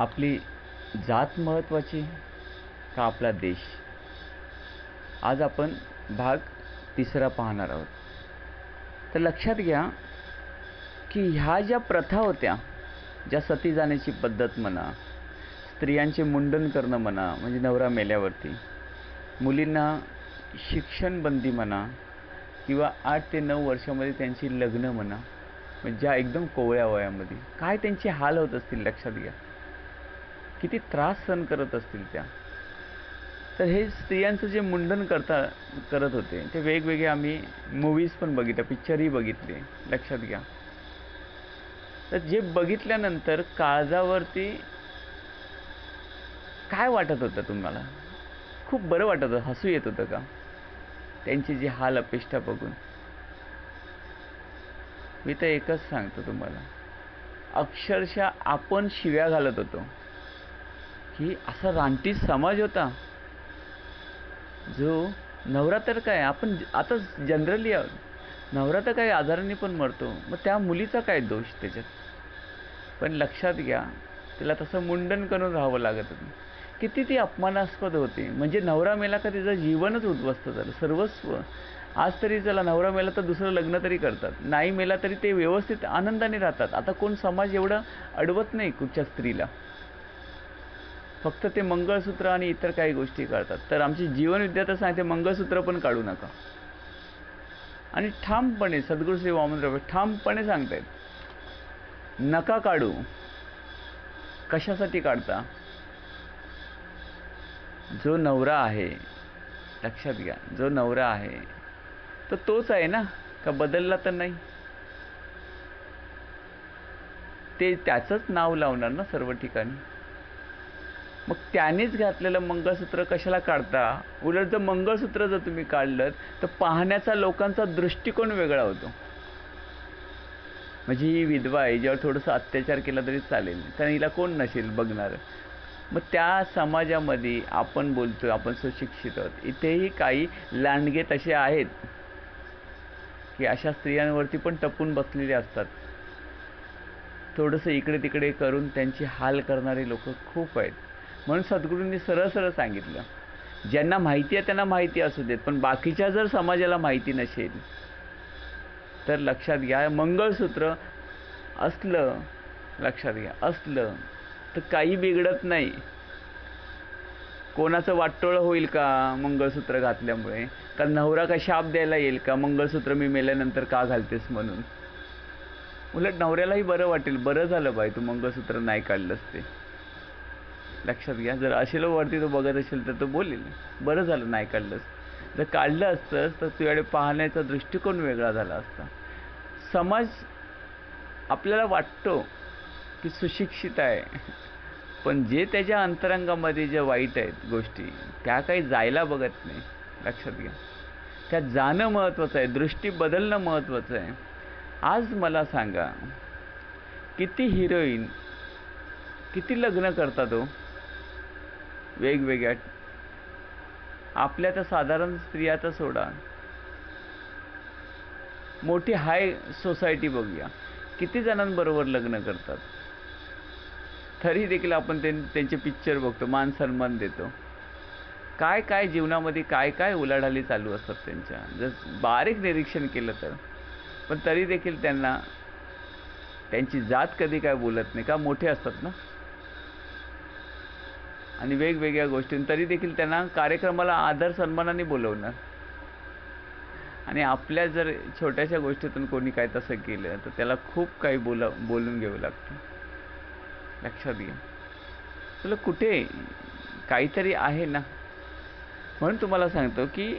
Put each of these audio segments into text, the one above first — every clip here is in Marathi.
आपली जात महत्त्वाची का आपला देश? आज आपण भाग तिसरा पाहणार आहोत. तर लक्षात घ्या की ह्या ज्या प्रथा होत्या ज्या सती जाण्याची पद्धत म्हणा स्त्रियांचे मुंडन करणं म्हणा म्हणजे नवरा मेल्यावरती मुलींना शिक्षणबंदी म्हणा किंवा आठ ते नऊ वर्षामध्ये त्यांची लग्न म्हणा म्हणजे ज्या एकदम कोवळ्या वयामध्ये काय त्यांचे हाल होत असतील लक्षात घ्या. किती त्रास सहन करत असतील त्या. तर हे स्त्रियांचं जे मुंडन करता करत होते ते वेगवेगळे आम्ही मूवीज पण बघितल्या पिक्चरही बघितले लक्षात घ्या. तर जे बघितल्यानंतर काळजावरती काय वाटत होतं तुम्हाला? खूप बरं वाटत होतं हसू येत होतं का? त्यांची जी हाल अपेष्टा बघून. मी तर एकच सांगतो तुम्हाला. अक्षरशः आपण शिव्या घालत होतो. की असा रानटी समाज होता. जो नवरा तर काय आपण आता जनरली नवरा तर काय आजाराने पण मरतो मग त्या मुलीचा काय दोष त्याच्यात? पण लक्षात घ्या तिला तसं मुंडन करून राहावं लागत होतं. किती ती अपमानास्पद होती. म्हणजे नवरा मेला का तिचं जीवनच उद्ध्वस्त झालं सर्वस्व. आज तरी चला नवरा मेला तर दुसरं लग्न तरी करतात. नाही मेला तरी ते व्यवस्थित आनंदाने राहतात. आता कोण समाज एवढं अडवत नाही कुठच्या स्त्रीला. फक्त ते मंगळसूत्र आणि इतर काही गोष्टी करतात. तर आमची जीवनविद्या तर सांगते मंगळसूत्र पण काढू नका. आणि ठामपणे सद्गुरू श्री वामनराव ठामपणे सांगतायत नका काढू. कशासाठी काढता? जो नवरा आहे लक्षात घ्या जो नवरा आहे तो तोच आहे ना? का बदलला तर नाही? ते त्याचंच नाव लावणार ना सर्व ठिकाणी? मग त्यानेच घातलेलं मंगळसूत्र कशाला काढता? उलट जर मंगळसूत्र जर तुम्ही काढलं तर पाहण्याचा लोकांचा दृष्टिकोन वेगळा होतो. म्हणजे ही विधवा आहे ज्यावर थोडंसं अत्याचार केला तरी चालेल. कारण हिला कोण नसेल बघणार? मग त्या समाजामध्ये आपण बोलतो आपण सुशिक्षित आहोत. इथेही काही लांडगे तसे आहेत की अशा स्त्रियांवरती पण टपून बसलेले असतात. थोडंसं इकडे तिकडे करून त्यांची हाल करणारे लोक खूप आहेत. म्हणून सद्गुरूंनी सरळ सरळ सांगितलं. ज्यांना माहिती आहे त्यांना माहिती असू देत पण बाकीच्या जर समाजाला माहिती नसेल तर लक्षात घ्या मंगळसूत्र असलं लक्षात घ्या असलं तर काही बिघडत नाही. कोणाचं वाटोळं होईल का मंगळसूत्र घातल्यामुळे? का नवरा का शाप द्यायला येईल का? मंगळसूत्र मी मेल्यानंतर का घालतेस म्हणून? उलट नवऱ्यालाही बरं वाटेल बरं झालं बाई तू मंगळसूत्र नाही काढलंस ते. लक्षात घ्या. जर असेल वरती तो बघत असेल तर तो बोलेल. बरं झालं नाही काढलंस. जर काढलं असतंस तर तुझ्याकडे पाहण्याचा दृष्टिकोन वेगळा झाला असता. समाज आपल्याला वाटतो की सुशिक्षित आहे. पण जे त्याच्या अंतरंगामध्ये जे वाईट आहेत गोष्टी त्या काही जायला बघत नाही. लक्षात घ्या. त्या जाणं महत्त्वाचं आहे. दृष्टी बदलणं महत्त्वाचं आहे. आज मला सांगा किती हिरोईन किती लग्न करतात हो? वेगवेगळ्या. आपल्या तर साधारण स्त्रिया तर सोडा. मोठी हाय सोसायटी बघूया. किती जणांबरोबर लग्न करतात? तरी देखील आपण त्यांचे पिक्चर बघतो मान सन्मान देतो. काय काय जीवनामध्ये काय काय उलाढाली चालू असतात त्यांच्या? जर बारीक निरीक्षण केलं तर. पण तरी देखील त्यांना त्यांची जात कधी काय बोलत नाही. का मोठे असतात ना? आणि वेगवेगळ्या गोष्टी तरी देखील त्यांना कार्यक्रमाला आदर सन्मानाने बोलवणार आणि आपल्या जर छोट्याशा गोष्टीतून कोणी काय तसं केलं तर त्याला खूप काही बोला बोलून घ्यावं लागतं. लक्षात घ्या. तुला कुठे? काहीतरी आहे ना. म्हणून तुम्हाला सांगतो की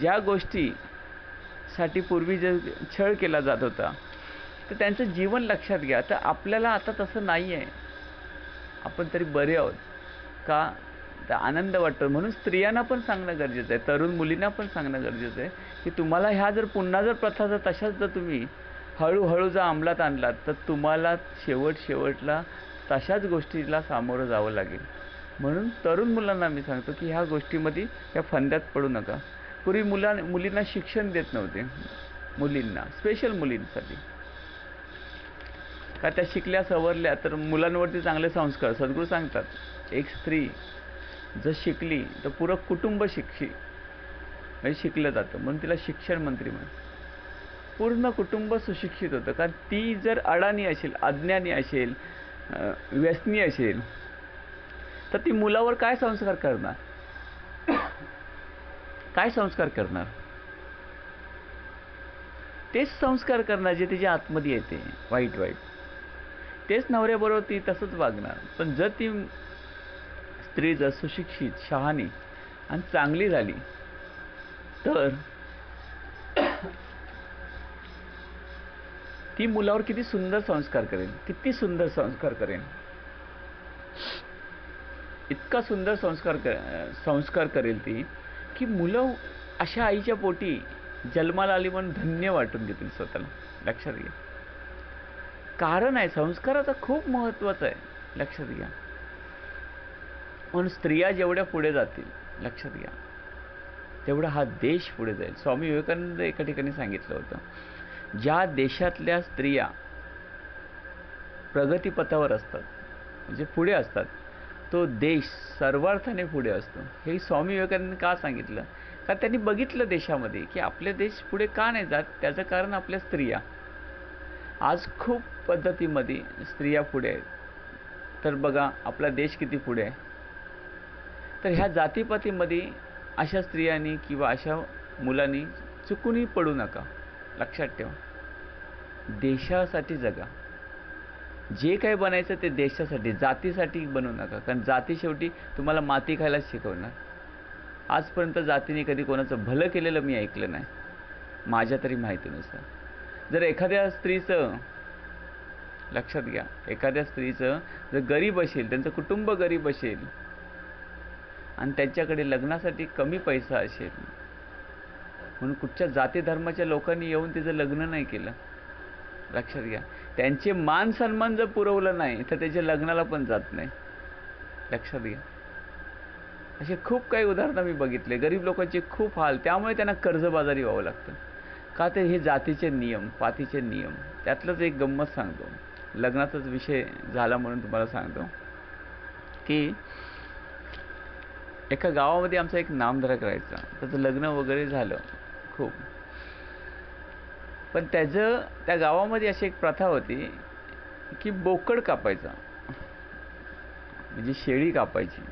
ज्या गोष्टीसाठी पूर्वी जे छळ केला जात होता तर त्यांचं जीवन लक्षात घ्या. तर आपल्याला आता तसं नाही आहे आपण तरी बरे आहोत. का? तर आनंद वाटतो. म्हणून स्त्रियांना पण सांगणं गरजेचं आहे. तरुण मुलींना पण सांगणं गरजेचं आहे की तुम्हाला ह्या जर पुन्हा जर प्रथा जर तशाच जर तुम्ही हळूहळू जर अंमलात आणलात तर तुम्हाला शेवट शेवटला तशाच गोष्टीला सामोरं जावं लागेल. म्हणून तरुण मुलांना मी सांगतो की ह्या गोष्टीमध्ये ह्या फंद्यात पडू नका. पूर्वी मुला मुलींना शिक्षण देत नव्हते. मुलींना स्पेशल मुलींसाठी. का त्या शिकल्या सवरल्या तर मुलांवरती चांगले संस्कार सद्गुरू सांगतात. एक स्त्री जर शिकली तर पुरं कुटुंब शिक्षी. म्हणजे शिकलं जातं. म्हणून तिला शिक्षण मंत्री म्हणतात पूर्ण कुटुंब सुशिक्षित होतं. कारण ती जर अडाणी असेल अज्ञानी असेल व्यसनी असेल तर ती मुलावर काय संस्कार करणार? काय संस्कार करणार? तेच संस्कार करणार जे तिच्या आतमध्ये येते वाईट वाईट. तेच नवऱ्याबरोबर ती तसंच वागणार. पण जर ती स्त्री जर सुशिक्षित शहाणी आणि चांगली झाली तर ती मुलावर किती सुंदर संस्कार करेल किती सुंदर संस्कार करेल इतका सुंदर संस्कार कर संस्कार करेल ती की मुलं अशा आईच्या पोटी जन्माला आली म्हणून धन्य वाटून घेतील स्वतःला. लक्षात घ्या. कारण आहे संस्काराचं खूप महत्वाचं आहे. लक्षात घ्या. म्हणून स्त्रिया जेवढ्या पुढे जातील लक्षात घ्या. तेवढा हा देश पुढे जाईल. स्वामी विवेकानंद एका ठिकाणी सांगितलं होतं ज्या देशातल्या स्त्रिया प्रगतीपथावर असतात म्हणजे पुढे असतात तो देश सर्वार्थाने पुढे असतो. हे स्वामी विवेकानंद का सांगितलं? का त्यांनी बघितलं देशामध्ये की आपले देश पुढे का नाही जात त्याचं कारण आपल्या स्त्रिया. आज खूप पद्धतीमध्ये स्त्रिया पुढे आहेत. तर बघा आपला देश किती पुढे आहे? तर ह्या जातीपातीमध्ये अशा स्त्रियांनी किंवा अशा मुलांनी चुकूनही पडू नका. लक्षात ठेवा. देशासाठी जगा. जे काही बनायचं ते देशासाठी जातीसाठी बनवू नका. कारण जाती शेवटी तुम्हाला माती खायलाच शिकवणार. आजपर्यंत जातीने कधी कोणाचं भलं केलेलं मी ऐकलं नाही. माझ्या तरी माहितीनुसार. जर एखाद्या स्त्रीचं लक्षात घ्या एखाद्या स्त्रीचं जर गरीब असेल त्यांचं कुटुंब गरीब असेल आणि त्यांच्याकडे लग्नासाठी कमी पैसा असेल. म्हणून कुठच्या जाती धर्माच्या लोकांनी येऊन तिचं लग्न नाही केलं? लक्षात घ्या. त्यांचे मान सन्मान जर पुरवलं नाही तर त्याच्या लग्नाला पण जात नाही. लक्षात घ्या. असे खूप काही उदाहरणं मी बघितले. गरीब लोकांचे खूप हाल. त्यामुळे त्यांना कर्जबाजारी व्हावं लागतं. का ते हे जातीचे नियम पातीचे नियम. त्यातलंच एक गंमत सांगतो. लग्नाचाच विषय झाला म्हणून तुम्हाला सांगतो. की एका गावामध्ये आमचा एक नामधारक राहायचा. त्याचं लग्न वगैरे झालं. खूप. पण त्याचं त्या गावामध्ये अशी एक प्रथा होती की बोकड कापायचा. म्हणजे शेळी कापायची.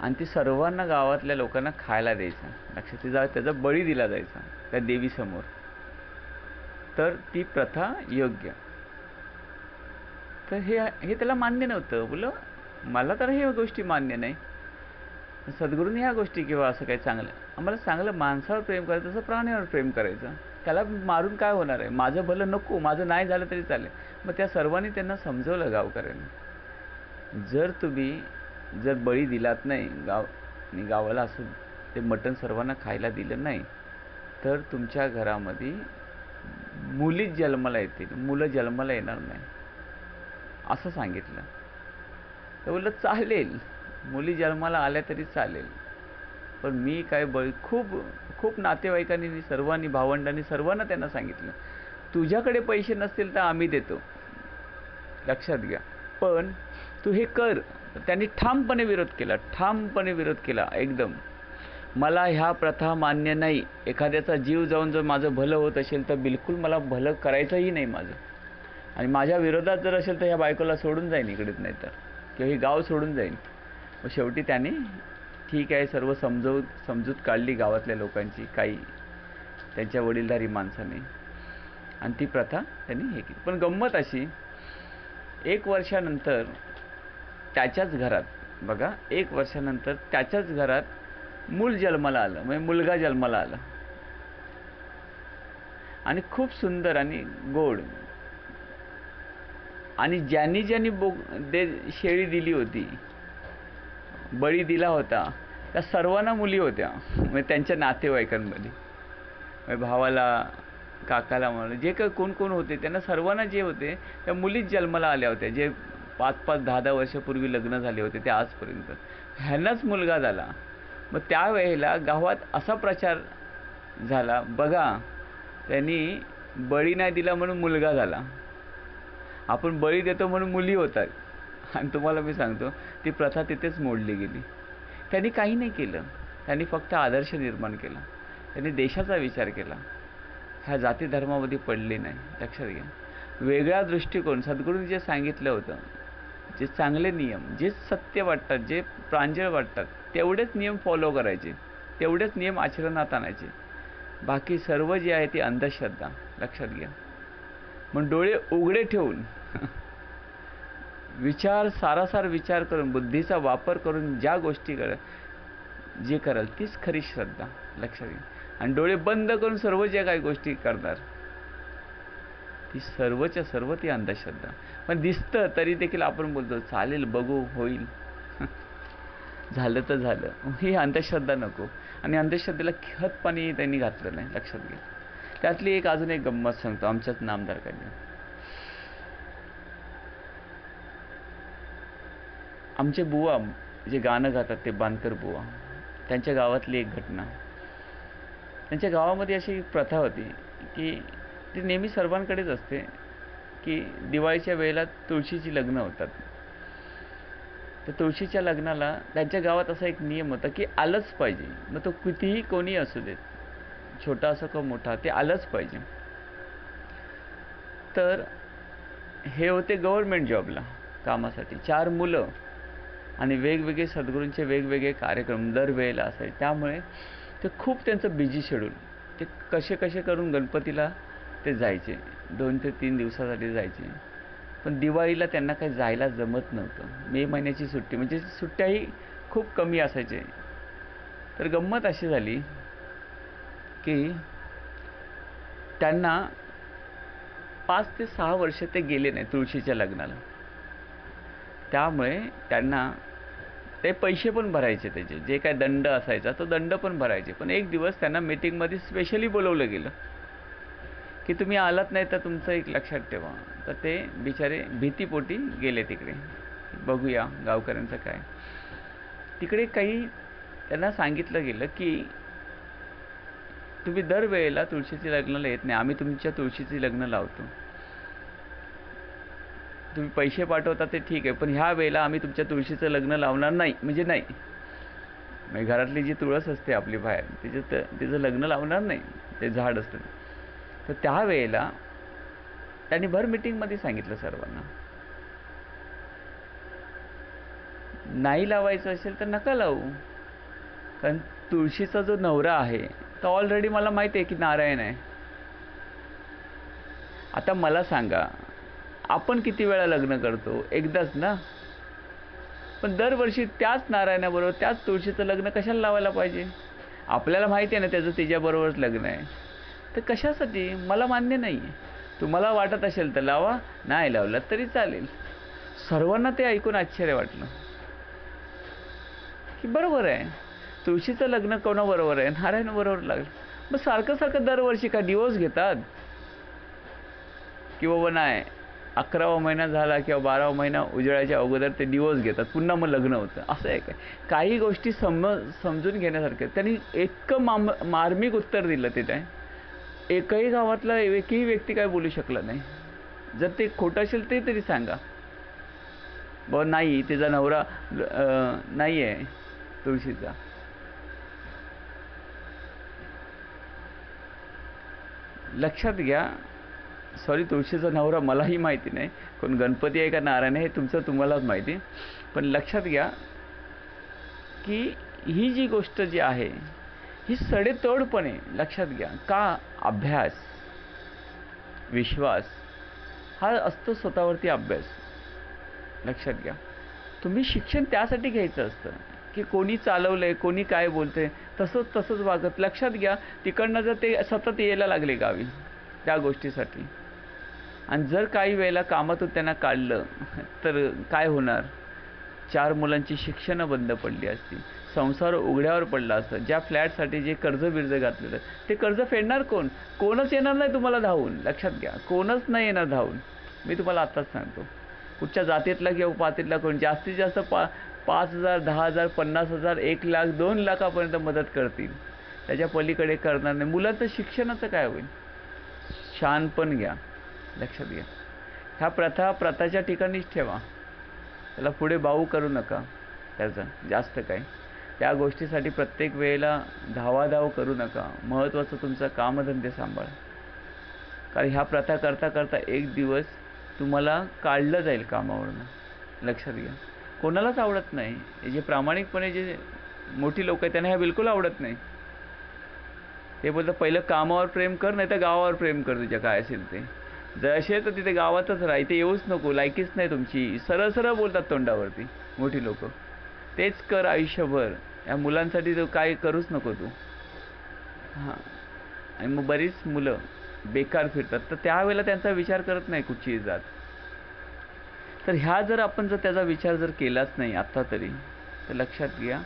आणि ती सर्वांना गावातल्या लोकांना खायला द्यायचा. लक्षात जा त्याचा बळी दिला जायचा त्या देवीसमोर. तर ती प्रथा योग्य. तर हे हे त्याला मान्य नव्हतं. बोलं मला तर हे गोष्टी मान्य नाही. सद्गुरूंनी ह्या गोष्टी किंवा असं काही चांगलं आम्हाला चांगलं माणसावर प्रेम करायचं तसं प्राण्यावर प्रेम करायचं. त्याला मारून काय होणार आहे? माझं भलं नको माझं नाही झालं तरी चालेल. मग त्या सर्वांनी त्यांना समजवलं गावकऱ्यांनी. जर तुम्ही जर बळी दिलात नाही गाव गावाला असून ते मटण सर्वांना खायला दिलं नाही तर तुमच्या घरामध्ये मुलीच जन्माला येतील मुलं जन्माला येणार नाही. असं सांगितलं. तर बोललं चालेल. मुली जन्माला आल्या तरी चालेल. पण मी काय बळी खूप खूप नातेवाईकांनी सर्वांनी भावंडांनी सर्वांना त्यांना सांगितलं. तुझ्याकडे पैसे नसतील तर आम्ही देतो. लक्षात घ्या. पण तू हे कर. त्यांनी ठामपणे विरोध केला ठामपणे विरोध केला एकदम. मला ह्या प्रथा मान्य नाही. एखाद्याचा जीव जाऊन जर माझं भलं होत असेल तर बिलकुल मला भलं करायचंही नाही माझं. आणि माझ्या विरोधात जर असेल तर ह्या बायकोला सोडून जाईन इकडेच नाही तर. किंवा हे गाव सोडून जाईन. मग शेवटी त्याने ठीक आहे सर्व समजव समजूत काढली गावातल्या लोकांची काही त्यांच्या वडीलधारी माणसाने. आणि ती प्रथा त्यांनी हे केली. पण गंमत अशी एक वर्षानंतर त्याच्याच घरात बघा एक वर्षानंतर त्याच्याच घरात मूल जन्माला आलं म्हणजे मुलगा जन्माला आला. आणि खूप सुंदर आणि गोड. आणि ज्यांनी ज्यांनी बो दे शेळी दिली होती बळी दिला होता. त्या सर्वांना मुली होत्या. म्हणजे त्यांच्या नातेवाईकांमध्ये. म्हणजे भावाला काकाला म्हणून. जे काही कोण कोण होते त्यांना सर्वांना जे होते त्या मुलीच जन्माला आल्या होत्या. जे पाच पाच दहा दहा वर्षापूर्वी लग्न झाले होते ते आजपर्यंत. ह्यांनाच मुलगा झाला. मग त्यावेळेला गावात असा प्रचार झाला. बघा त्यांनी बळी नाही दिला म्हणून मुलगा झाला. आपण बळी देतो म्हणून मुली होतात. आणि तुम्हाला मी सांगतो ती प्रथा तिथेच मोडली गेली. त्यांनी काही नाही केलं. त्यांनी फक्त आदर्श निर्माण केला. त्यांनी देशाचा विचार केला. ह्या जाती धर्मामध्ये पडली नाही. लक्षात घ्या. वेगळा दृष्टिकोन सद्गुरूंनी जे सांगितलं होतं जे चांगले नियम जे सत्य वाटतात जे प्रांजळ वाटतात तेवढेच नियम फॉलो करायचे. तेवढेच नियम आचरणात आणायचे. बाकी सर्व जे आहे ती अंधश्रद्धा. लक्षात घ्या. मग डोळे उघडे ठेवून विचार सारासार विचार करून बुद्धीचा वापर करून ज्या गोष्टी कर जे कराल तीच खरी श्रद्धा लक्षात घ्या. आणि डोळे बंद करून सर्व ज्या काही गोष्टी करणार ती सर्वच्या सर्व ती अंधश्रद्धा. पण दिसतं तरी देखील आपण बोलतो चालेल बघू होईल. झालं तर झालं. ही अंधश्रद्धा नको. आणि अंधश्रद्धेला खतपणी त्यांनी घातलं नाही लक्षात घ्या. त्यातली एक अजून एक गंमत सांगतो आमच्याच नामधारकांनी आमचे बुवा जे गाणं गातात ते बांधकर बुवा त्यांच्या गावातली एक घटना. त्यांच्या गावामध्ये अशी प्रथा होती की ती नेहमी सर्वांकडेच असते की दिवाळीच्या वेळेला तुळशीची लग्न होतात. तर तुळशीच्या लग्नाला त्यांच्या गावात असा एक नियम होता की आलंच पाहिजे मग तो कितीही कोणी असू देत छोटा असो का मोठा ते आलंच पाहिजे. तर हे होते गव्हर्मेंट जॉबला कामासाठी. चार मुलं आणि वेगवेगळे सद्गुरूंचे वेगवेगळे कार्यक्रम दरवेळेला असायचे. त्यामुळे ते खूप त्यांचं बिझी शेड्यूल ते कसे कसे करून गणपतीला ते जायचे. दोन ते तीन दिवसासाठी जायचे. पण दिवाळीला त्यांना काही जायला जमत नव्हतं. मे महिन्याची सुट्टी म्हणजे सुट्ट्याही खूप कमी असायचे. तर गंमत अशी झाली की त्यांना पाच ते सहा वर्ष ते गेले नाही तुळशीच्या लग्नाला. त्यामुळे त्यांना ते पैसे पण भरायचे त्याचे. जे काय दंड असायचा तो दंड पण भरायचे. पण एक दिवस त्यांना मीटिंगमध्ये स्पेशली बोलवलं गेलं. की तुम्ही आलात नाही तर तुमचं एक लक्षात ठेवा. तर ते बिचारे भीतीपोटी गेले तिकडे. बघूया गावकऱ्यांचं काय. तिकडे काही त्यांना सांगितलं गेलं की तुम्ही दरवेळेला तुळशीची लग्नाला येत नाही. आम्ही तुमच्या तुळशीची लग्न लावतो. तुम्ही पैसे पाठवता ते ठीक आहे पण ह्या वेळेला आम्ही तुमच्या तुळशीचं लग्न लावणार नाही म्हणजे नाही. म्हणजे घरातली जी तुळस असते आपली बाहेर तिचं तर तिचं लग्न लावणार नाही ते झाड असतं. तर त्यावेळेला त्यांनी भर मिटिंगमध्ये सांगितलं सर्वांना. नाही लावायचं असेल तर नका लावू. कारण तुळशीचा जो नवरा आहे तो ऑलरेडी मला माहिती आहे की नारायण आहे. आता मला सांगा आपण किती वेळा लग्न करतो? एकदाच ना? पण दरवर्षी त्याच नारायणाबरोबर त्याच तुळशीचं लग्न कशाला लावायला पाहिजे? आपल्याला माहिती आहे ना त्याचं तिच्याबरोबरच लग्न आहे. तर कशासाठी? मला मान्य नाही तुम्हाला वाटत असेल तर लावा नाही लावलं तरी चालेल. सर्वांना ते ऐकून आश्चर्य वाटलं. की बरोबर आहे. तुळशीचं लग्न कोणाबरोबर आहे? नारायणाबरोबर लागलं. मग सारखं सारखं दरवर्षी का डिवोर्स घेतात? की बाबा नाही. अकरावा महिना झाला किंवा बारावा महिना उजळायच्या अगोदर ते दिवस घेतात. पुन्हा मग लग्न होतं. असं आहे. काय काही गोष्टी सम समजून घेण्यासारख्या त्यांनी इतकं माम मार्मिक उत्तर दिलं ते एकही गावातला एकही व्यक्ती काय बोलू शकला नाही. जर ते खोटं असेल ते तरी सांगा. ब नाही तिचा नवरा नाही आहे तुळशीचा. लक्षात घ्या सॉरी तुळशीचा नवरा मलाही माहिती नाही. कोण गणपती आहे का नारायण आहे हे तुमचं तुम्हालाच माहिती. पण लक्षात घ्या की ही जी गोष्ट जी आहे ही सडेतोडपणे लक्षात घ्या का अभ्यास विश्वास हा असतो स्वतःवरती अभ्यास. लक्षात घ्या. तुम्ही शिक्षण त्यासाठी घ्यायचं असतं की कोणी चालवलंय कोणी काय बोलतंय तसंच तसंच वागत. लक्षात घ्या तिकडनं जर ते सतत यायला लागले गावी त्या गोष्टीसाठी. आणि जर काही वेळेला कामातून त्यांना काढलं तर काय होणार? चार मुलांची शिक्षणं बंद पडली असती. संसार उघड्यावर पडला असतं. ज्या फ्लॅटसाठी जे कर्ज बिर्ज घातलेलं ते कर्ज फेडणार कोण? कोणच येणार नाही तुम्हाला धावून. लक्षात घ्या. कोणच नाही येणार धावून. मी तुम्हाला आत्ताच सांगतो. कुठच्या जातीतला किंवा पातीतला कोण? जास्तीत जास्त पा पाच हजार दहा हजार पन्नास हजार एक लाख दोन लाखापर्यंत मदत करतील. त्याच्या पलीकडे करणार नाही. मुलांचं शिक्षणाचं काय होईल? शानपण घ्या. लक्षात घ्या ह्या प्रथा प्रथाच्या ठिकाणीच ठेवा. त्याला पुढे बाऊ करू नका. त्याचं जास्त काय त्या गोष्टीसाठी प्रत्येक वेळेला धावाधाव करू नका. महत्त्वाचं तुमचं कामधंदे सांभाळा. कारण ह्या प्रथा करता करता एक दिवस तुम्हाला काढलं जाईल कामावरनं. लक्षात घ्या कोणालाच आवडत नाही. जे प्रामाणिकपणे जे मोठी लोक आहेत त्यांना ह्या बिलकुल आवडत नाही. ते बोलतं पहिलं कामावर प्रेम कर नाही तर गावावर प्रेम कर तुझ्या काय असेल ते. जर असेल तर तिथे गावातच राहा इथे येऊच नको लायकीच नाही तुमची. सरळ सरळ बोलतात तोंडावरती मोठी लोक. तेच कर आयुष्यभर. या मुलांसाठी तू काय करूच नको तू. हां. आणि मग बरीच मुलं बेकार फिरतात. तर त्यावेळेला त्यांचा विचार करत नाही कुठचीही जात. तर ह्या जर आपण जर त्याचा विचार जर केलाच नाही आत्ता तरी तर लक्षात घ्या.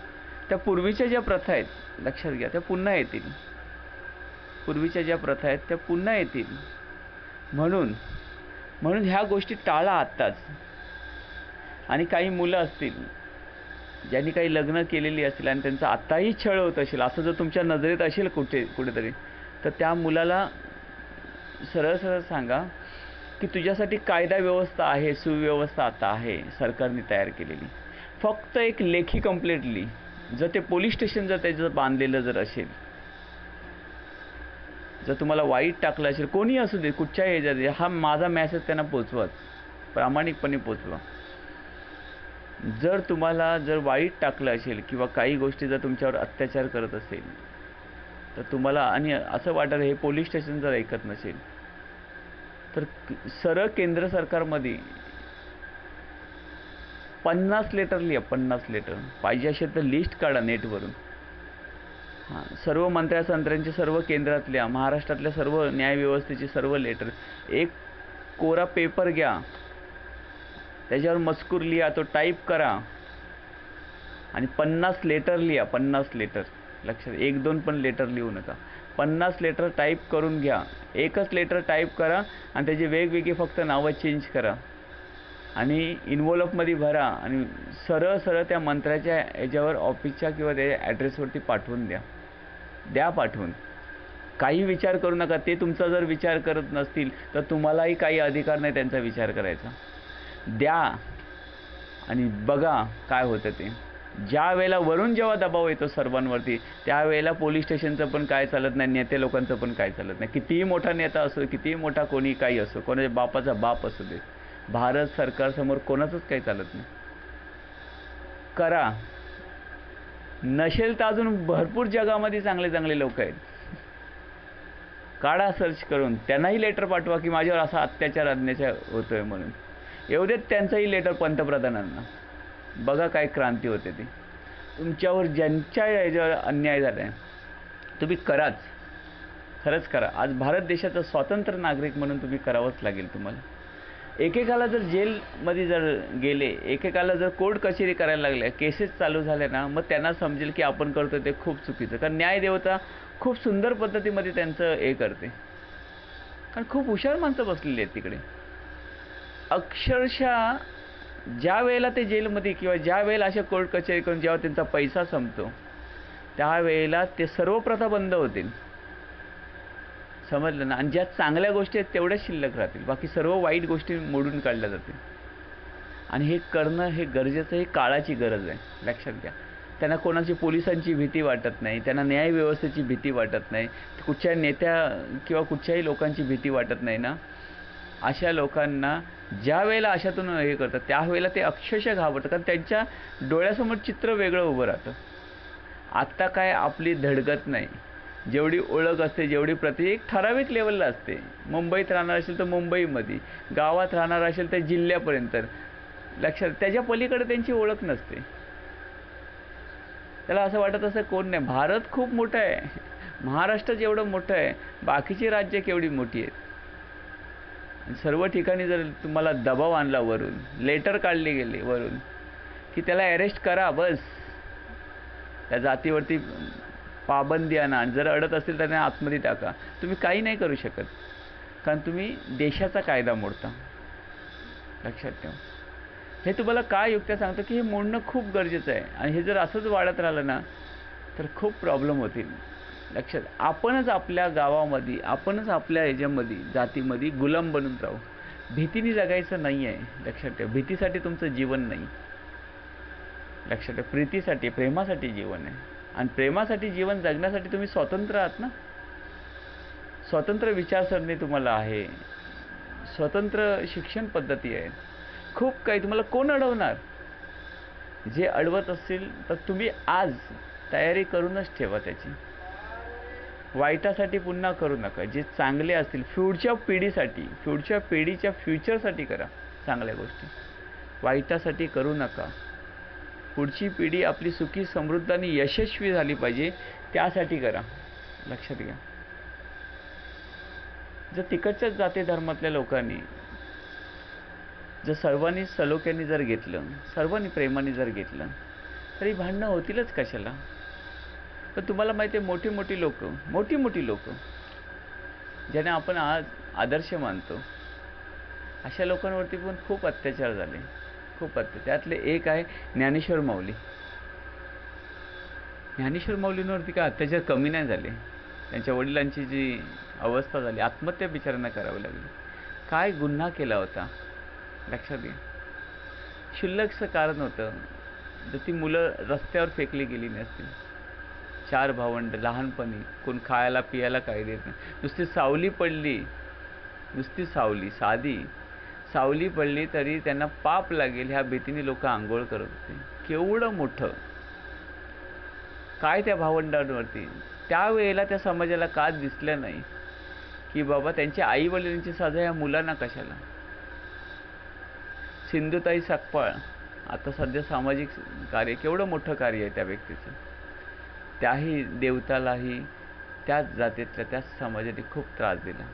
त्या पूर्वीच्या ज्या प्रथा आहेत लक्षात घ्या त्या पुन्हा येतील. पूर्वीच्या ज्या प्रथा आहेत त्या पुन्हा येतील. म्हणून म्हणून ह्या गोष्टी टाळा आत्ताच. आणि काही मुलं असतील ज्यांनी काही लग्न केलेली असतील आणि त्यांचा आत्ताही छळ होत असेल असं जर तुमच्या नजरेत असेल कुठे कुठेतरी तर त्या मुलाला सरळ सरळ सांगा की तुझ्यासाठी कायदा व्यवस्था आहे सुव्यवस्था आता आहे सरकारने तयार केलेली. फक्त एक लेखी कंप्लेंट लिही. जर ते पोलीस स्टेशन जर त्याचं बांधलेलं जर असेल जर तुम्हाला वाईट टाकलं असेल कोणी असू दे कुठच्याही ह्याच्यात हा माझा मॅसेज त्यांना पोचवाच प्रामाणिकपणे पोचवा. जर तुम्हाला जर वाईट टाकलं असेल किंवा काही गोष्टी जर तुमच्यावर अत्याचार करत असेल तर तुम्हाला आणि असं वाटत हे पोलीस स्टेशन जर ऐकत नसेल तर सरळ केंद्र सरकारमध्ये पन्नास लेटर लिहा पन्नास लेटर पाहिजे असेल तर लिस्ट काढा नेटवरून हां सर्व मंत्र्या संत्र्यांचे सर्व केंद्रातल्या महाराष्ट्रातल्या सर्व न्यायव्यवस्थेची सर्व लेटर. एक कोरा पेपर घ्या. त्याच्यावर मजकूर लिहा तो टाईप करा. आणि पन्नास लेटर लिहा पन्नास लेटर. लक्षात एक दोन पण लेटर लिहू नका. पन्नास लेटर टाईप करून घ्या. एकच लेटर टाईप करा आणि त्याची वेगवेगळी फक्त नावं चेंज करा. आणि इन्व्हॉल्वमध्ये भरा आणि सरळ सरळ त्या मंत्र्याच्या याच्यावर ऑफिसच्या किंवा त्याच्या ॲड्रेसवरती पाठवून द्या. द्या पाठवून. काही विचार करू नका. ते तुमचा जर विचार करत नसतील तर तुम्हालाही काही अधिकार नाही त्यांचा विचार करायचा. द्या आणि बघा काय होतं ते. ज्या वेळेला वरून जेव्हा दबाव येतो सर्वांवरती त्यावेळेला पोलीस स्टेशनचं पण काय चालत नाही नेते लोकांचं पण काय चालत नाही. कितीही मोठा नेता असो कितीही मोठा कोणी काही असो कोणाच्या बापाचा बाप असू दे भारत सरकारसमोर कोणाचंच काही चालत नाही. करा. नसेल तर अजून भरपूर जगामध्ये चांगले चांगले लोक आहेत. काढा सर्च करून. त्यांनाही लेटर पाठवा की माझ्यावर असा अत्याचार अत्याचार होतोय म्हणून. येऊ देत त्यांचंही लेटर पंतप्रधानांना. बघा काय क्रांती होते ती. तुमच्यावर ज्यांच्या याच्यावर अन्याय झाला आहे तुम्ही कराच. खरंच करा. आज भारत देशाचा स्वतंत्र नागरिक म्हणून तुम्ही करावंच लागेल तुम्हाला. एकेकाला जर जेलमध्ये जर गेले एकेकाला जर कोर्ट कचेरी करायला लागल्या केसेस चालू झाल्या ना मग त्यांना समजेल की आपण करतो ते खूप चुकीचं. कारण न्यायदेवता खूप सुंदर पद्धतीमध्ये त्यांचं हे करते. कारण खूप हुशार माणसं बसलेली आहेत तिकडे. अक्षरशः ज्या वेळेला ते जेलमध्ये किंवा ज्या वेळेला अशा कोर्ट कचेरी करून जेव्हा त्यांचा पैसा संपतो त्यावेळेला ते सर्व प्रथा बंद होतील. समजलं ना. आणि ज्या चांगल्या गोष्टी आहेत तेवढ्याच शिल्लक राहतील. बाकी सर्व वाईट गोष्टी मोडून काढल्या जातील. आणि हे करणं हे गरजेचं हे काळाची गरज आहे. लक्षात घ्या. त्यांना कोणाची पोलिसांची भीती वाटत नाही त्यांना न्यायव्यवस्थेची भीती वाटत नाही कुठच्या नेत्या किंवा कुठच्याही लोकांची भीती वाटत नाही ना. अशा लोकांना ज्या वेळेला अशातून हे करतात त्यावेळेला ते अक्षरशः घाबरतात. कारण त्यांच्या डोळ्यासमोर चित्र वेगळं उभं राहतं. आत्ता काय आपली धडगत नाही. जेवढी ओळख असते जेवढी प्रति एक ठराविक लेवलला असते. मुंबईत राहणार असेल तर मुंबईमध्ये गावात राहणार असेल तर जिल्ह्यापर्यंत. लक्षात त्याच्या पलीकडे त्यांची ओळख नसते. त्याला असं वाटत असं कोण नाही. भारत खूप मोठा आहे. महाराष्ट्र जेवढं मोठं आहे बाकीची राज्य केवढी मोठी आहेत? सर्व ठिकाणी जर तुम्हाला दबाव आणला वरून लेटर काढले गेले वरून की त्याला अरेस्ट करा बस. त्या जातीवरती पाबंदी आणा. आणि जर अडत असेल तर त्यांना आतमध्ये टाका. तुम्ही काही नाही करू शकत. कारण तुम्ही देशाचा कायदा मोडता. लक्षात ठेवा. हे तुम्हाला काय युक्त्या सांगतो की हे मोडणं खूप गरजेचं आहे. आणि हे जर असंच वाढत राहिलं ना तर खूप प्रॉब्लेम होतील. लक्षात. आपणच आपल्या गावामध्ये आपणच आपल्या ह्याच्यामध्ये जातीमध्ये गुलाम बनून राहू. भीतीने जगायचं नाही आहे लक्षात ठेवा. भीतीसाठी तुमचं जीवन नाही. लक्षात ठेवा. प्रीतीसाठी प्रेमासाठी जीवन आहे. आणि प्रेमासाठी जीवन जगण्यासाठी तुम्ही स्वतंत्र आहात ना? स्वतंत्र विचारसरणी तुम्हाला आहे. स्वतंत्र शिक्षण पद्धती आहे. खूप काही तुम्हाला कोण अडवणार? जे अडवत असतील तर तुम्ही आज तयारी करूनच ठेवा त्याची. वाईटासाठी पुन्हा करू नका. जे चांगले असतील फ्युडच्या पिढीसाठी फ्युडच्या पिढीच्या फ्युचरसाठी करा चांगल्या गोष्टी. वाईटासाठी करू नका. पुढची पिढी आपली सुखी समृद्ध आणि यशस्वी झाली पाहिजे त्यासाठी करा. लक्षात घ्या. जर तिकडच्याच जाती धर्मातल्या लोकांनी जर सर्वांनी सलोख्याने जर घेतलं सर्वांनी प्रेमाने जर घेतलं तरी भांडणं होतीलच कशाला? पण तुम्हाला माहिती आहे मोठी मोठी लोक मोठी मोठी लोक ज्यांना आपण आज आदर्श मानतो अशा लोकांवरती पण खूप अत्याचार झाले. खूप आहेत त्यातले एक आहे ज्ञानेश्वर माऊली ज्ञानेश्वर माऊलींवरती काय अत्याचार कमी नाही झाले. त्यांच्या वडिलांची जी अवस्था झाली आत्महत्या बिचारांना करावी लागली. काय गुन्हा केला होता? लक्षात घ्या क्षुल्लकचं कारण होतं. जर ती मुलं रस्त्यावर फेकली गेली नसतील चार भावंड लहानपणी कोण खायला पियाला काही देत नाही. नुसती सावली पडली. नुसती सावली साधी. सावली पडली तरी त्यांना पाप लागेल ह्या भीतीने लोक आंघोळ करत होते. केवढं मोठं. काय त्या भावंडांवरती? त्यावेळेला त्या समाजाला का दिसलं नाही? की बाबा त्यांच्या आई वडिलांची सजा या मुलांना कशाला? सिंधुताई सकपाळ आता सध्या सामाजिक कार्य केवढं मोठं कार्य आहे त्या व्यक्तीचं. त्याही देवतालाही त्याच जातीतल्या त्याच समाजाने खूप त्रास दिला.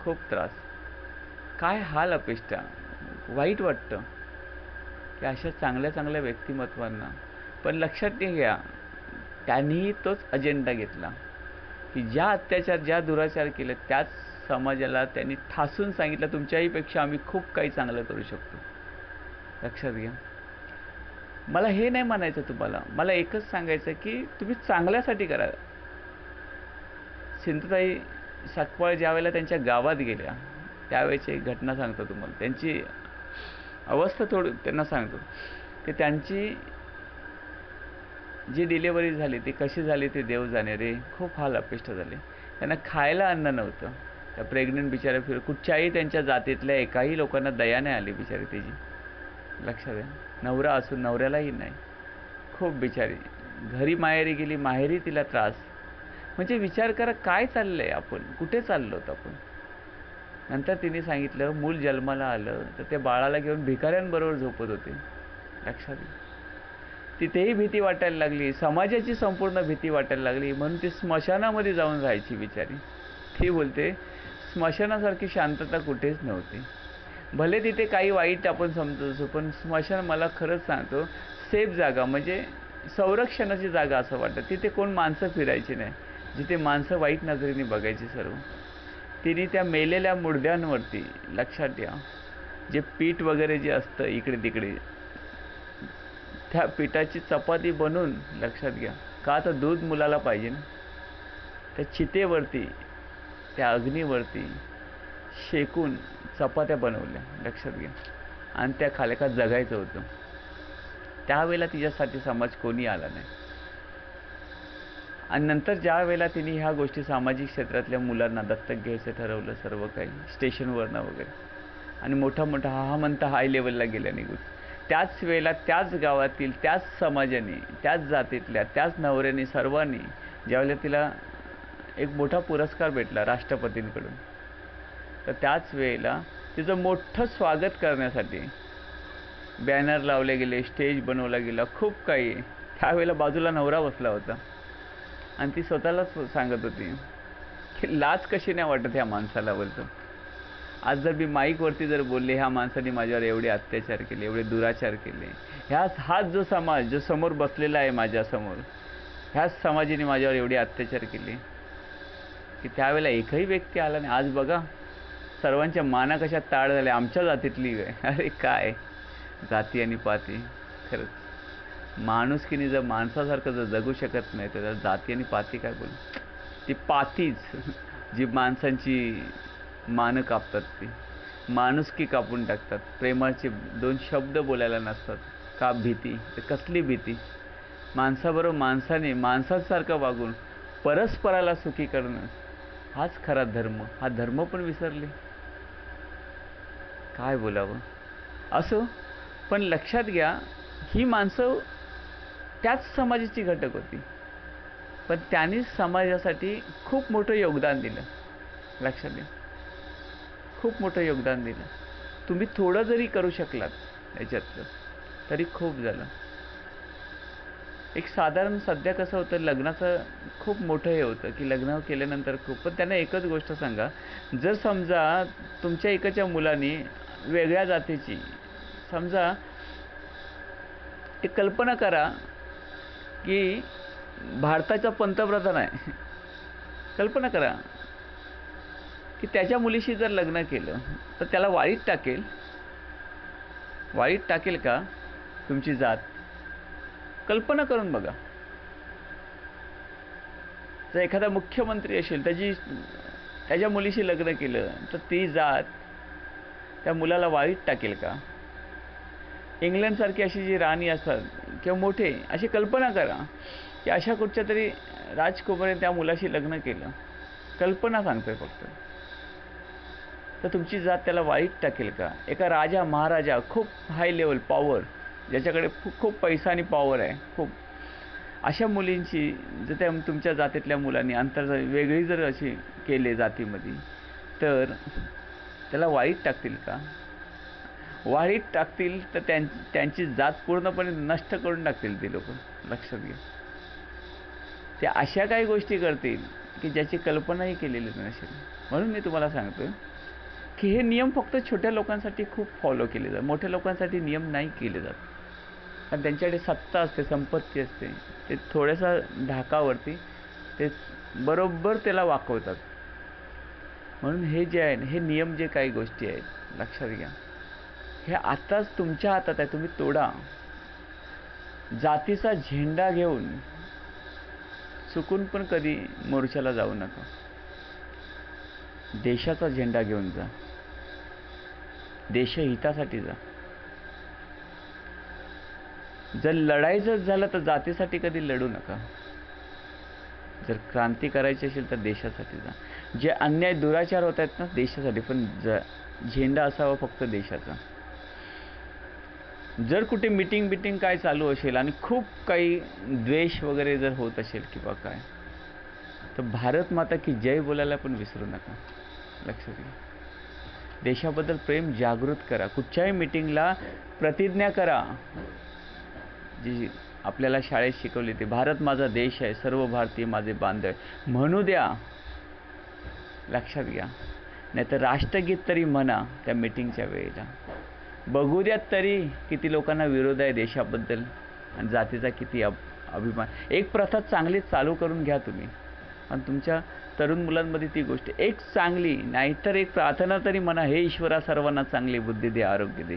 खूप त्रास. काय हाल अपेक्षा वाईट वाटतं. की अशा चांगल्या चांगल्या व्यक्तिमत्वांना. पण लक्षात घ्या त्यांनीही तोच अजेंडा घेतला. की ज्या अत्याचार ज्या दुराचार केले त्याच समाजाला त्यांनी ठासून सांगितलं. तुमच्याहीपेक्षा आम्ही खूप काही चांगलं करू शकतो. लक्षात घ्या. मला हे नाही म्हणायचं तुम्हाला. मला एकच सांगायचं की तुम्ही चांगल्यासाठी करा. सिंधुताई सकपाळ ज्यावेळेला त्यांच्या गावात गेल्या त्यावेळेची एक घटना सांगतो तुम्हाला. त्यांची अवस्था थोडी त्यांना सांगतो. की त्यांची जी डिलेवरी झाली ती कशी झाली ते देव जाणे रे खूप हाल अपेष्ट झाले. त्यांना खायला अन्न नव्हतं. त्या प्रेग्नंट बिचारे फिर कुठच्याही त्यांच्या जातीतल्या एकाही लोकांना दया नाही आली बिचारी तिची लक्षात आहे? नवरा असून नवऱ्यालाही नाही. खूप बिचारी. घरी माहेरी गेली माहेरी तिला त्रास. म्हणजे विचार करा काय चाललंय आपण? कुठे चाललो होतो आपण? नंतर तिने सांगितलं मूल जन्माला आलं तर त्या बाळाला घेऊन भिकाऱ्यांबरोबर झोपत होते. लक्षात तिथेही भीती वाटायला लागली समाजाची संपूर्ण भीती वाटायला लागली म्हणून ती स्मशानामध्ये जाऊन राहायची बिचारी. ती बोलते स्मशानासारखी शांतता कुठेच नव्हती. भले तिथे काही वाईट आपण समजत असो पण स्मशान मला खरंच सांगतो सेफ जागा म्हणजे संरक्षणाची जागा असं वाटतं. तिथे कोण माणसं फिरायची नाही. जिथे माणसं वाईट नजरेने बघायची सर्व. तिने त्या मेलेल्या मुडद्यांवरती लक्षात घ्या जे पीठ वगैरे जे असतं इकडे तिकडे त्या पिठाची चपाती बनवून लक्षात घ्या. का तर दूध मुलाला पाहिजे ना? त्या चितेवरती त्या अग्नीवरती शेकून चपात्या बनवल्या. लक्षात घ्या. आणि त्या खाल्या का जगायचं होतं. त्यावेळेला तिच्यासाठी समाज कोणी आला नाही. आणि नंतर ज्या वेळेला तिने ह्या गोष्टी सामाजिक क्षेत्रातल्या मुलांना दत्तक घ्यायचं ठरवलं सर्व काही स्टेशनवरनं वगैरे. आणि मोठा मोठा हा हा म्हणता हाय लेवलला गेल्या निघून. त्याच वेळेला त्याच गावातील त्याच समाजाने त्याच जातीतल्या त्याच नवऱ्याने सर्वांनी ज्यावेळेला तिला एक मोठा पुरस्कार भेटला राष्ट्रपतींकडून तर त्याच वेळेला तिचं मोठं स्वागत करण्यासाठी बॅनर लावले गेले स्टेज बनवला गेला खूप काही. त्यावेळेला बाजूला नवरा बसला होता. आणि ती स्वतःलाच सांगत होती की लाज कशी नाही वाटत ह्या माणसाला बोलतो. आज जर मी माईकवरती जर बोलले ह्या माणसाने माझ्यावर एवढे अत्याचार केले एवढे दुराचार केले ह्याच हाच जो समाज जो समोर बसलेला आहे माझ्यासमोर ह्याच समाजाने माझ्यावर एवढे अत्याचार केले की त्यावेळेला एकही व्यक्ती आला नाही. आज बघा सर्वांच्या माना कशा ताळ झाल्या. आमच्या जातीतली आहे अरे काय? जाती आणि पाती खरंच. माणुसकीने जर माणसासारखं जर जगू शकत नाही तर जाती आणि पाती काय बोल? ती पातीच जी माणसांची मानं कापतात ती. माणुसकी कापून टाकतात. प्रेमाचे दोन शब्द बोलायला नसतात. का भीती? तर कसली भीती? माणसाबरोबर माणसाने माणसासारखं वागून परस्पराला सुखी करणं हाच खरा धर्म. हा धर्म पण विसरले. काय बोलावं? असो? पण लक्षात घ्या ही माणसं त्याच समाजाची घटक होती. पण त्यांनी समाजासाठी खूप मोठं योगदान दिलं. लक्षात घ्या. खूप मोठं योगदान दिलं. तुम्ही थोडं जरी करू शकलात याच्यातलं तरी खूप झालं. एक साधारण सध्या कसं होतं लग्नाचं खूप मोठं हे होतं की लग्न केल्यानंतर खूप. पण त्यांना एकच गोष्ट सांगा जर समजा तुमच्या एकाच्या मुलाने वेगळ्या जातीची समजा एक कल्पना करा की भारताचा पंतप्रधान आहे. कल्पना करा. की त्याच्या मुलीशी जर लग्न केलं तर त्याला वाळीत टाकेल. वाळीत टाकेल का? तुमची जात. कल्पना करून बघा. जर एखादा मुख्यमंत्री असेल त्याची त्याच्या मुलीशी लग्न केलं तर ती जात त्या मुलाला वाळीत टाकेल का? इंग्लंडसारखी अशी जी राणी असतात किंवा मोठे अशी कल्पना करा की अशा कुठच्या तरी राजकुमारीने त्या मुलाशी लग्न केलं. कल्पना सांगतोय फक्त. तर तुमची जात त्याला वाईट टाकेल का? एका राजा महाराजा खूप हाय लेवल पॉवर ज्याच्याकडे खूप खूप पैसा आणि पॉवर आहे खूप. अशा मुलींची जर त्या तुमच्या जातीतल्या मुलांनी अंतर वेगळी जर अशी केले जातीमध्ये तर त्याला वाईट टाकतील का? वाईट टाकतील तर त्यां त्यांची जात पूर्णपणे नष्ट करून टाकतील ते लोक लक्षात घ्या. ते अशा काही गोष्टी करतील की ज्याची कल्पनाही केलेली नसेल. म्हणून मी तुम्हाला सांगतो की हे नियम फक्त छोट्या लोकांसाठी खूप फॉलो केले जातात. मोठ्या लोकांसाठी नियम नाही केले जात. कारण त्यांच्याकडे सत्ता असते संपत्ती असते. ते थोड्याशा ढाकावरती ते बरोबर त्याला वाकवतात. म्हणून हे जे आहे हे नियम जे काही गोष्टी आहेत लक्षात घ्या. हे आताच तुमच्या हातात आहे. तुम्ही तोडा. जातीचा झेंडा घेऊन चुकून पण कधी मोर्चाला जाऊ नका. देशाचा झेंडा घेऊन जा. देशहितासाठी जा. जर लढायचं झालं तर जातीसाठी कधी लढू नका. जर क्रांती करायची असेल तर देशासाठी जा. जे अन्याय दुराचार होत आहेत ना देशासाठी. पण झेंडा असावा फक्त देशाचा. जर कुठे मिटिंग बिटिंग काय चालू असेल आणि खूप काही द्वेष वगैरे जर होत असेल किंवा काय तर भारत माता की जय बोलायला पण विसरू नका. लक्षात घ्या देशाबद्दल प्रेम जागृत करा. कुठच्याही मिटिंगला प्रतिज्ञा करा. जी आपल्याला शाळेत शिकवली ते भारत माझा देश आहे सर्व भारतीय माझे बांधव म्हणू द्या. लक्षात घ्या. नाहीतर राष्ट्रगीत तरी म्हणा त्या मिटिंगच्या वेळेला. बघू द्यात तरी किती लोकांना विरोध आहे देशाबद्दल आणि जातीचा किती अभ अभिमान. एक प्रथा चांगली चालू करून घ्या तुम्ही. आणि तुमच्या तरुण मुलांमध्ये ती गोष्ट एक चांगली नाहीतर एक प्रार्थना तरी म्हणा हे ईश्वरा सर्वांना चांगली बुद्धी दे आरोग्य दे.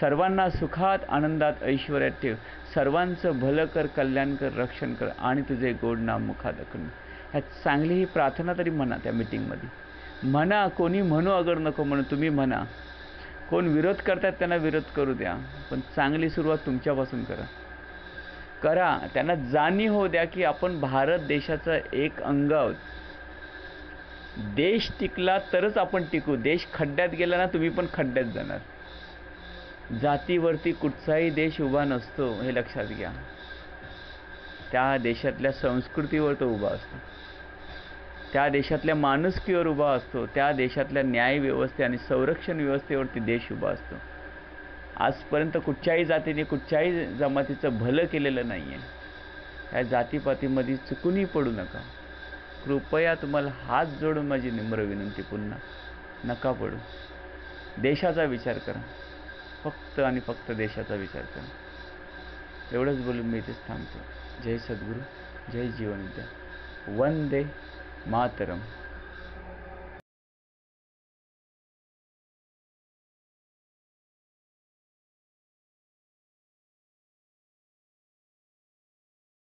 सर्वांना सुखात आनंदात ऐश्वर्यात ठेव. सर्वांचं भलं कर कल्याण कर रक्षण कर आणि तुझे गोड नाम मुखात अखंड ह्या चांगली ही प्रार्थना तरी म्हणा त्या मिटिंगमध्ये. म्हणा कोणी म्हणू अगर नको म्हणून तुम्ही म्हणा. कोण विरोध करतात त्यांना विरोध करू द्या पण चांगली सुरुवात तुमच्यापासून करा. करा त्यांना जाणीव हो द्या की आपण भारत देशाचा एक अंग आहोत. देश टिकला तरच आपण टिकू देश खड्ड्यात गेला ना तुम्ही पण खड्ड्यात जाणार. जातीवरती कुठचाही देश उभा नसतो हे लक्षात घ्या. त्या देशातल्या संस्कृतीवर तो उभा असतो. त्या देशातल्या माणुसकीवर उभा असतो त्या देशातल्या न्याय व्यवस्थे आणि संरक्षण व्यवस्थेवरती देश उभा असतो. आजपर्यंत कुठच्याही जातीने कुठच्याही जमातीचं भलं केलेलं नाही आहे त्या जातीपातीमध्ये चुकूनही पडू नका. कृपया तुम्हाला हात जोडून माझी निम्र विनंती पुन्हा नका पडू. देशाचा विचार करा. फक्त आणि फक्त देशाचा विचार करा. एवढंच बोलून मी इथेच थांबतो. जय सद्गुरू जय जीवनविद्या. वंदे मातरम।